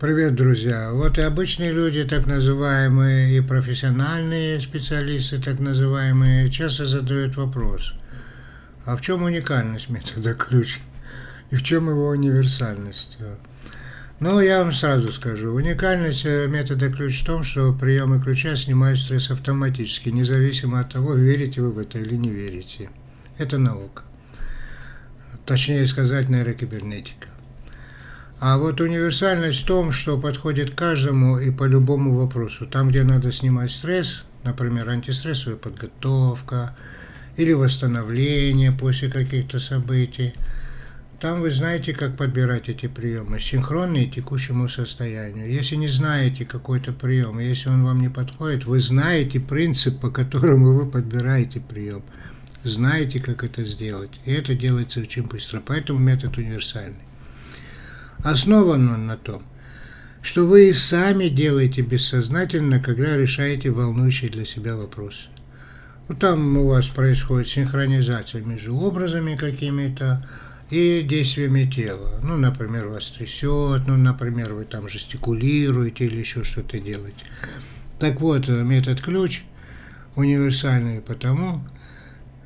Привет, друзья! Вот и обычные люди, так называемые, и профессиональные специалисты, так называемые, часто задают вопрос, а в чем уникальность метода ключ? И в чем его универсальность? Ну, я вам сразу скажу, уникальность э, метода ключ в том, что приемы ключа снимают стресс автоматически, независимо от того, верите вы в это или не верите. Это наука. Точнее сказать, нейрокибернетика. А вот универсальность в том, что подходит каждому и по любому вопросу. Там, где надо снимать стресс, например, антистрессовая подготовка или восстановление после каких-то событий, там вы знаете, как подбирать эти приемы, синхронные текущему состоянию. Если не знаете какой-то прием, если он вам не подходит, вы знаете принцип, по которому вы подбираете прием. Знаете, как это сделать. И это делается очень быстро. Поэтому метод универсальный. Основан он на том, что вы и сами делаете бессознательно, когда решаете волнующие для себя вопросы. Вот там у вас происходит синхронизация между образами какими-то и действиями тела. Ну, например, вас трясет, ну, например, вы там жестикулируете или еще что-то делаете. Так вот, метод ключ универсальный потому,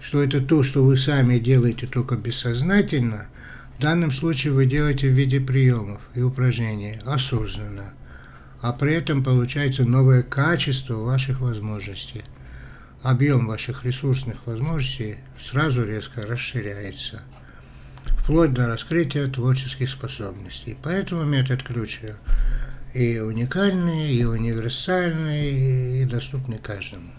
что это то, что вы сами делаете только бессознательно – в данном случае вы делаете в виде приемов и упражнений осознанно, а при этом получается новое качество ваших возможностей. Объем ваших ресурсных возможностей сразу резко расширяется, вплоть до раскрытия творческих способностей. Поэтому метод ключа и уникальный, и универсальный, и доступный каждому.